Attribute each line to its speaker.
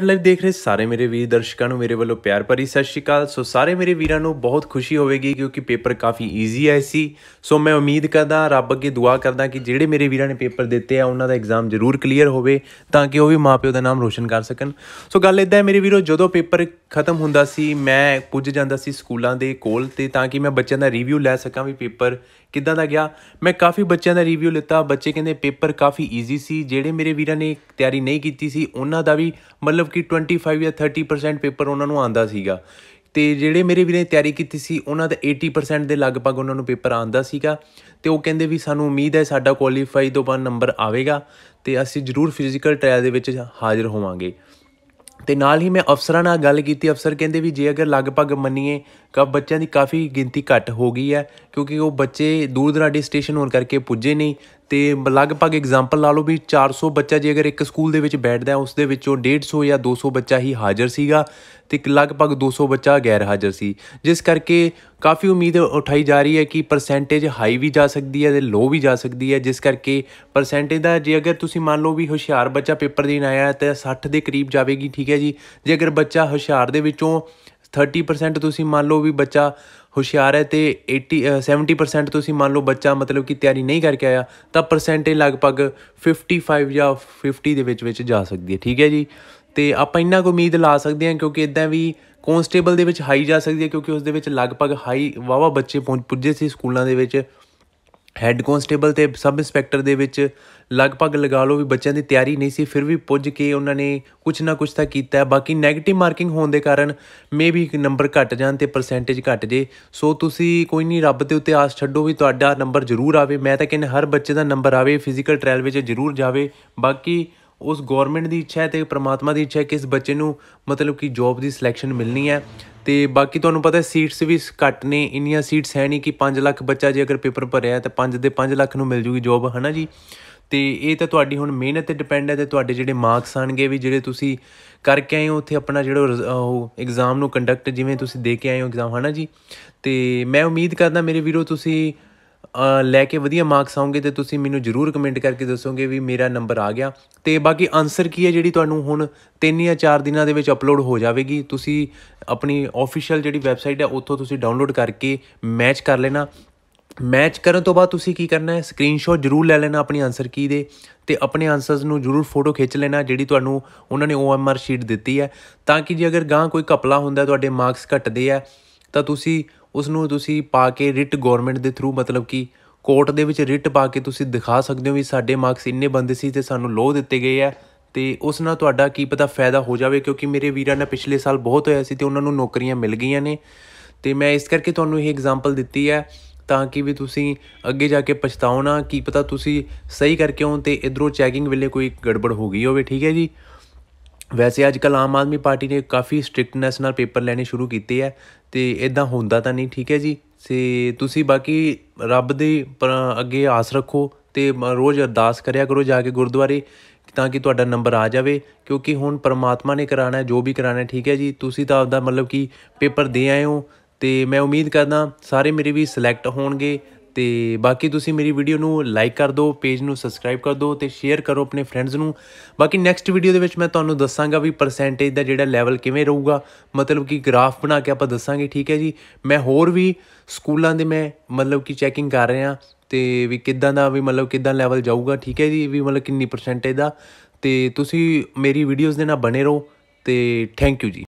Speaker 1: Live ਦੇਖ ਰਹੇ ਸਾਰੇ ਮੇਰੇ ਵੀਰ ਦਰਸ਼ਕਾਂ ਨੂੰ ਮੇਰੇ ਵੱਲੋਂ ਪਿਆਰ ਭਰੀ ਸਤਿ ਸ਼੍ਰੀ ਅਕਾਲ। ਸੋ ਸਾਰੇ ਮੇਰੇ ਵੀਰਾਂ ਨੂੰ ਬਹੁਤ ਖੁਸ਼ੀ ਹੋਵੇਗੀ ਕਿਉਂਕਿ ਪੇਪਰ ਕਾਫੀ ਈਜ਼ੀ ਆਇਆ ਸੀ। ਸੋ ਮੈਂ ਉਮੀਦ ਕਰਦਾ, ਰੱਬ ਅੱਗੇ ਦੁਆ ਕਰਦਾ ਕਿ ਜਿਹੜੇ ਮੇਰੇ ਵੀਰਾਂ ਨੇ ਪੇਪਰ ਦਿੱਤੇ ਆ, ਉਹਨਾਂ ਦਾ ਐਗਜ਼ਾਮ ਜ਼ਰੂਰ ਕਲੀਅਰ ਹੋਵੇ ਤਾਂ ਕਿ ਉਹ ਵੀ ਮਾਪਿਓ ਦਾ ਨਾਮ ਰੋਸ਼ਨ ਕਰ ਸਕਣ। ਸੋ ਗੱਲ ਇਦਾਂ ਹੈ, ਮੇਰੇ ਵੀਰੋ, ਜਦੋਂ ਪੇਪਰ ਖਤਮ ਹੁੰਦਾ ਸੀ, ਮੈਂ ਪੁੱਜ ਜਾਂਦਾ ਸੀ ਸਕੂਲਾਂ ਦੇ ਕੋਲ ਤੇ ਤਾਂ ਕਿ ਮੈਂ ਬੱਚਿਆਂ ਦਾ ਰਿਵਿਊ ਲੈ ਸਕਾਂ ਵੀ ਪੇਪਰ ਕਿੱਦਾਂ ਦਾ ਗਿਆ? ਮੈਂ ਕਾਫੀ ਬੱਚਿਆਂ ਦਾ ਰਿਵਿਊ ਲਿੱਤਾ। ਬੱਚੇ ਕਹਿੰਦੇ ਪੇਪਰ ਕਾਫੀ ਈਜ਼ੀ ਸੀ। ਜਿਹੜੇ ਮੇਰੇ ਵੀਰਾਂ ਨੇ ਤਿਆਰੀ ਨਹੀਂ ਕੀਤੀ ਸੀ, ਉਹਨਾਂ ਦਾ ਵੀ ਮਤਲਬ ਕਿ 25 ਜਾਂ 30% ਪੇਪਰ ਉਹਨਾਂ ਨੂੰ ਆਂਦਾ ਸੀਗਾ। ਤੇ ਜਿਹੜੇ ਮੇਰੇ ਵੀਰਾਂ ਨੇ ਤਿਆਰੀ ਕੀਤੀ ਸੀ, ਉਹਨਾਂ ਦਾ 80% ਦੇ ਲਗਭਗ ਉਹਨਾਂ ਨੂੰ ਪੇਪਰ ਆਂਦਾ ਸੀਗਾ। ਤੇ ਉਹ ਕਹਿੰਦੇ ਵੀ ਸਾਨੂੰ ਉਮੀਦ ਹੈ ਸਾਡਾ ਕੁਆਲੀਫਾਈ ਤੋਂ ਬਾਅਦ ਨੰਬਰ ਆਵੇਗਾ ਤੇ ਅਸੀਂ ਜ਼ਰੂਰ ਫਿਜ਼ੀਕਲ ਟ੍ਰਾਇਲ ਦੇ ਵਿੱਚ ਹਾਜ਼ਰ ਹੋਵਾਂਗੇ। ਤੇ ਨਾਲ ਹੀ ਮੈਂ ਅਫਸਰਾਂ ਨਾਲ ਗੱਲ ਕੀਤੀ। ਅਫਸਰ ਕਹਿੰਦੇ ਵੀ ਜੇ ਅਗਰ ਲਗਭਗ ਮੰਨੀਏ ਕਿ ਬੱਚਿਆਂ ਦੀ ਕਾਫੀ ਗਿਣਤੀ ਘੱਟ ਹੋ ਗਈ ਹੈ, ਕਿਉਂਕਿ ਉਹ ਬੱਚੇ ਦੂਰ ਦਰਾਡੇ ਸਟੇਸ਼ਨ ਹੋਣ ਕਰਕੇ ਪੁੱਜੇ ਨਹੀਂ। ਤੇ ਲਗਭਗ ਐਗਜ਼ਾਮਪਲ ਲਾ ਲਓ ਵੀ 400 ਬੱਚਾ ਜੇ ਅਗਰ ਇੱਕ ਸਕੂਲ ਦੇ ਵਿੱਚ ਬੈਠਦਾ, ਉਸ ਦੇ ਵਿੱਚੋਂ 150 ਜਾਂ 200 ਬੱਚਾ ਹੀ ਹਾਜ਼ਰ ਸੀਗਾ ਤੇ ਲਗਭਗ 200 ਬੱਚਾ ਗੈਰ ਹਾਜ਼ਰ ਸੀ। ਜਿਸ ਕਰਕੇ ਕਾਫੀ ਉਮੀਦ ਉਠਾਈ ਜਾ ਰਹੀ ਹੈ ਕਿ ਪਰਸੈਂਟੇਜ ਹਾਈ ਵੀ ਜਾ ਸਕਦੀ ਹੈ ਤੇ ਲੋ ਵੀ ਜਾ ਸਕਦੀ ਹੈ, ਜਿਸ ਕਰਕੇ ਪਰਸੈਂਟੇਜ ਦਾ ਜੇ ਅਗਰ ਤੁਸੀਂ ਮੰਨ ਲਓ ਵੀ ਹੁਸ਼ਿਆਰ ਬੱਚਾ ਪੇਪਰ ਦੇਣ ਆਇਆ ਤੇ 60 ਦੇ ਕਰੀਬ ਜਾਵੇਗੀ, ਠੀਕ ਹੈ ਜੀ। ਜੇ ਅਗਰ ਬੱਚਾ ਹੁਸ਼ਿਆਰ ਦੇ ਵਿੱਚੋਂ 30% ਤੁਸੀਂ ਮੰਨ ਲਓ ਵੀ ਬੱਚਾ ਹੁਸ਼ਿਆਰ ਹੈ ਤੇ 80 70% ਤੁਸੀਂ ਮੰਨ ਲਓ ਬੱਚਾ ਮਤਲਬ ਕਿ ਤਿਆਰੀ ਨਹੀਂ ਕਰਕੇ ਆਇਆ, ਤਾਂ ਪਰਸੈਂਟੇਜ ਲਗਭਗ 55 ਜਾਂ 50 ਦੇ ਵਿੱਚ ਵਿੱਚ ਜਾ ਸਕਦੀ ਹੈ, ਠੀਕ ਹੈ ਜੀ? ਤੇ ਆਪਾਂ ਇੰਨਾ ਕੁ ਉਮੀਦ ਲਾ ਸਕਦੇ ਹਾਂ ਕਿਉਂਕਿ ਇਦਾਂ ਵੀ ਕਨਸਟੇਬਲ ਦੇ ਵਿੱਚ ਹਾਈ ਜਾ ਸਕਦੀ ਹੈ ਕਿਉਂਕਿ ਉਸ ਦੇ ਵਿੱਚ ਲਗਭਗ ਹਾਈ ਵਾਵਾ ਬੱਚੇ ਪੁੱਜੇ ਸੀ ਸਕੂਲਾਂ ਦੇ ਵਿੱਚ। ਹੈੱਡ ਕਨਸਟੇਬਲ ਤੇ ਸਬ ਇੰਸਪੈਕਟਰ ਦੇ ਵਿੱਚ ਲਗਭਗ ਲਗਾ ਲਓ ਵੀ ਬੱਚਿਆਂ ਦੀ ਤਿਆਰੀ ਨਹੀਂ ਸੀ, ਫਿਰ ਵੀ ਪੁੱਜ ਕੇ ਉਹਨਾਂ ਨੇ ਕੁਝ ਨਾ ਕੁਝ ਤਾਂ ਕੀਤਾ ਬਾਕੀ ਨੈਗੇਟਿਵ ਮਾਰਕਿੰਗ ਹੋਣ ਦੇ ਕਾਰਨ ਮੇਬੀ ਨੰਬਰ ਘਟ ਜਾਣ ਤੇ ਪਰਸੈਂਟੇਜ ਘਟ ਜੇ। ਸੋ ਤੁਸੀਂ ਕੋਈ ਨਹੀਂ ਰੱਬ ਦੇ ਉੱਤੇ ਆਸ ਛੱਡੋ ਵੀ ਤੁਹਾਡਾ ਨੰਬਰ ਜ਼ਰੂਰ ਆਵੇ। ਮੈਂ ਤਾਂ ਕਹਿੰਦਾ ਹਰ ਬੱਚੇ ਦਾ ਨੰਬਰ ਆਵੇ ਫਿਜ਼ੀਕਲ ਟ੍ਰਾਇਲ ਵਿੱਚ ਜ਼ਰੂਰ ਜਾਵੇ। ਬਾਕੀ ਉਸ ਗਵਰਨਮੈਂਟ ਦੀ ਇੱਛਾ ਹੈ ਤੇ ਪ੍ਰਮਾਤਮਾ ਦੀ ਇੱਛਾ ਹੈ ਕਿ ਇਸ ਬੱਚੇ ਨੂੰ ਮਤਲਬ ਕਿ ਜੌਬ ਦੀ ਸਿਲੈਕਸ਼ਨ ਮਿਲਣੀ ਹੈ। ਤੇ ਬਾਕੀ ਤੁਹਾਨੂੰ ਪਤਾ ਸੀਟਸ ਵੀ ਘੱਟ ਨੇ, ਇੰਨੀਆਂ ਸੀਟਸ ਹੈ ਨਹੀਂ ਕਿ 5 ਲੱਖ ਬੱਚਾ ਜੇ ਅਗਰ ਪੇਪਰ ਭਰਿਆ ਤਾਂ 5 ਦੇ 5 ਲੱਖ ਨੂੰ ਮਿਲ ਜੂਗੀ ਜੌਬ ਹਨਾ ਜੀ? ਤੇ ਇਹ ਤਾਂ ਤੁਹਾਡੀ ਹੁਣ ਮਿਹਨਤ ਤੇ ਡਿਪੈਂਡ ਹੈ ਤੇ ਤੁਹਾਡੇ ਜਿਹੜੇ ਮਾਰਕਸ ਆਣਗੇ ਵੀ ਜਿਹੜੇ ਤੁਸੀਂ ਕਰਕੇ ਆਏ ਹੋ, ਉੱਥੇ ਆਪਣਾ ਜਿਹੜਾ ਉਹ ਐਗਜ਼ਾਮ ਨੂੰ ਕੰਡਕਟ ਜਿਵੇਂ ਤੁਸੀਂ ਦੇ ਕੇ ਆਏ ਹੋ ਐਗਜ਼ਾਮ ਹਨਾ ਜੀ? ਤੇ ਮੈਂ ਉਮੀਦ ਕਰਦਾ ਮੇਰੇ ਵੀਰੋ ਤੁਸੀਂ ਲੈ ਕੇ ਵਧੀਆ ਮਾਰਕਸ ਆਉਂਗੇ ਤੇ ਤੁਸੀਂ ਮੈਨੂੰ ਜਰੂਰ ਕਮੈਂਟ ਕਰਕੇ ਦੱਸੋਗੇ ਵੀ ਮੇਰਾ ਨੰਬਰ ਆ ਗਿਆ। ਤੇ ਬਾਕੀ ਆਨਸਰ ਕੀ ਹੈ ਜਿਹੜੀ ਤੁਹਾਨੂੰ ਹੁਣ 3 ਜਾਂ 4 ਦਿਨਾਂ ਦੇ ਵਿੱਚ ਅਪਲੋਡ ਹੋ ਜਾਵੇਗੀ, ਤੁਸੀਂ ਆਪਣੀ ਆਫੀਸ਼ੀਅਲ ਜਿਹੜੀ ਵੈਬਸਾਈਟ ਹੈ ਉੱਥੋਂ ਤੁਸੀਂ ਡਾਊਨਲੋਡ ਕਰਕੇ ਮੈਚ ਕਰ ਲੈਣਾ। ਮੈਚ ਕਰਨ ਤੋਂ ਬਾਅਦ ਤੁਸੀਂ ਕੀ ਕਰਨਾ ਹੈ? ਸਕਰੀਨਸ਼ਾਟ ਜਰੂਰ ਲੈ ਲੈਣਾ ਆਪਣੀ ਆਨਸਰ ਕੀ ਦੇ ਤੇ ਆਪਣੇ ਆਨਸਰਸ ਨੂੰ ਜਰੂਰ ਫੋਟੋ ਖਿੱਚ ਲੈਣਾ ਜਿਹੜੀ ਤੁਹਾਨੂੰ ਉਹਨਾਂ ਨੇ ਓਐਮਆਰ ਸ਼ੀਟ ਦਿੱਤੀ ਹੈ। ਤਾਂ ਕਿ ਜੇ ਅਗਰ ਗਾਂ ਕੋਈ ਕਪਲਾ ਹੁੰਦਾ, ਤੁਹਾਡੇ ਮਾਰਕਸ ਘਟਦੇ ਆ ਤਾਂ ਤੁਸੀਂ ਉਸ ਨੂੰ ਤੁਸੀਂ ਪਾ ਕੇ ਰਿਟ ਗਵਰਨਮੈਂਟ ਦੇ ਥਰੂ ਮਤਲਬ ਕਿ ਕੋਰਟ ਦੇ ਵਿੱਚ ਰਿਟ ਪਾ ਕੇ ਤੁਸੀਂ ਦਿਖਾ ਸਕਦੇ ਹੋ ਵੀ ਸਾਡੇ ਮਾਰਕਸ ਇੰਨੇ ਬੰਦੇ ਸੀ ਤੇ ਸਾਨੂੰ ਲੋ ਦਿੱਤੇ ਗਏ ਆ ਤੇ ਉਸ ਨਾਲ ਤੁਹਾਡਾ ਕੀ ਪਤਾ ਫਾਇਦਾ ਹੋ ਜਾਵੇ ਕਿਉਂਕਿ ਮੇਰੇ ਵੀਰਾਂ ਨਾਲ ਪਿਛਲੇ ਸਾਲ ਬਹੁਤ ਹੋਇਆ ਸੀ ਤੇ ਉਹਨਾਂ ਨੂੰ ਨੌਕਰੀਆਂ ਮਿਲ ਗਈਆਂ ਨੇ ਤੇ ਮੈਂ ਇਸ ਕਰਕੇ ਤੁਹਾਨੂੰ ਇਹ ਐਗਜ਼ਾਮਪਲ ਦਿੱਤੀ ਹੈ ਤਾਂ ਕਿ ਵੀ ਤੁਸੀਂ ਅੱਗੇ ਜਾ ਕੇ ਪਛਤਾਓ ਨਾ, ਕੀ ਪਤਾ ਤੁਸੀਂ ਸਹੀ ਕਰਕੇ ਹੋ ਤੇ ਇਧਰੋਂ ਚੈਕਿੰਗ ਵੇਲੇ ਕੋਈ ਗੜਬੜ ਹੋ ਗਈ ਹੋਵੇ, ਠੀਕ ਹੈ ਜੀ? ਵੈਸੇ ਅੱਜ ਕੱਲ੍ਹ ਆਮ ਆਦਮੀ ਪਾਰਟੀ ਨੇ ਕਾਫੀ ਸਟ੍ਰਿਕਟਨੈਸ ਨਾਲ ਪੇਪਰ ਲੈਣੇ ਸ਼ੁਰੂ ਕੀਤੇ ਹੈ ਅਤੇ ਇੱਦਾਂ ਹੁੰਦਾ ਤਾਂ ਨਹੀਂ, ਠੀਕ ਹੈ ਜੀ? ਅਤੇ ਤੁਸੀਂ ਬਾਕੀ ਰੱਬ ਦੇ ਅੱਗੇ ਆਸ ਰੱਖੋ ਅਤੇ ਰੋਜ਼ ਅਰਦਾਸ ਕਰਿਆ ਕਰੋ ਜਾ ਕੇ ਗੁਰਦੁਆਰੇ ਤਾਂ ਕਿ ਤੁਹਾਡਾ ਨੰਬਰ ਆ ਜਾਵੇ, ਕਿਉਂਕਿ ਹੁਣ ਪਰਮਾਤਮਾ ਨੇ ਕਰਾਣਾ ਜੋ ਵੀ ਕਰਾਣਾ ਠੀਕ ਹੈ ਜੀ? ਤੁਸੀਂ ਤਾਂ ਆਪਦਾ ਮਤਲਬ ਕਿ ਪੇਪਰ ਦੇ ਆਏ ਹੋ ਤੇ ਮੈਂ ਉਮੀਦ ਕਰਦਾ ਸਾਰੇ ਮੇਰੇ ਵੀ ਸਿਲੈਕਟ ਹੋਣਗੇ ਤੇ ਬਾਕੀ ਤੁਸੀਂ ਮੇਰੀ ਵੀਡੀਓ ਨੂੰ ਲਾਈਕ ਕਰ ਦਿਓ ਪੇਜ ਨੂੰ ਸਬਸਕ੍ਰਾਈਬ ਕਰ ਦਿਓ ਤੇ ਸ਼ੇਅਰ ਕਰੋ ਆਪਣੇ ਫਰੈਂਡਸ ਨੂੰ। ਬਾਕੀ ਨੈਕਸਟ ਵੀਡੀਓ ਦੇ ਵਿੱਚ ਮੈਂ ਤੁਹਾਨੂੰ ਦੱਸਾਂਗਾ ਵੀ ਪਰਸੈਂਟੇਜ ਦਾ ਜਿਹੜਾ ਲੈਵਲ ਕਿਵੇਂ ਰਹੂਗਾ, ਮਤਲਬ ਕਿ ਗ੍ਰਾਫ ਬਣਾ ਕੇ ਆਪਾਂ ਦੱਸਾਂਗੇ, ਠੀਕ ਹੈ ਜੀ? ਮੈਂ ਹੋਰ ਵੀ ਸਕੂਲਾਂ ਦੇ ਮੈਂ ਮਤਲਬ ਕਿ ਚੈਕਿੰਗ ਕਰ ਰਿਹਾ ਤੇ ਵੀ ਕਿੱਦਾਂ ਦਾ ਵੀ ਮਤਲਬ ਕਿੱਦਾਂ ਲੈਵਲ ਜਾਊਗਾ, ਠੀਕ ਹੈ ਜੀ? ਵੀ ਮਤਲਬ ਕਿੰਨੀ ਪਰਸੈਂਟੇਜ ਦਾ। ਤੇ ਤੁਸੀਂ ਮੇਰੀ ਵੀਡੀਓਜ਼ ਦੇ ਨਾਲ ਬਣੇ ਰਹੋ ਤੇ ਥੈਂਕ ਯੂ ਜੀ।